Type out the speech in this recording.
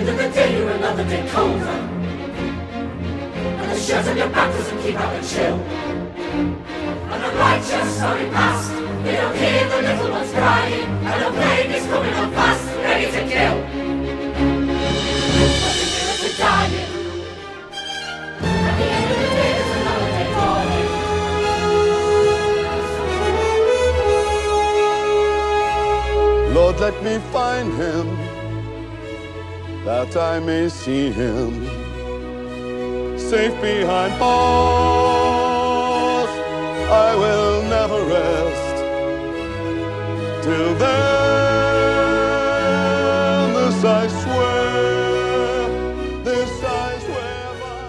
end of the day, you're another day colder. And the shirt on your back doesn't keep out the chill. And the lights just slowly past. You don't hear the little ones crying. And the plague is coming on fast, ready to kill. But the mirrors are dying. At the end of the day, there's another day morning. Lord, let me find him that I may see him safe behind bars. I will never rest till then. This I swear, this I swear by.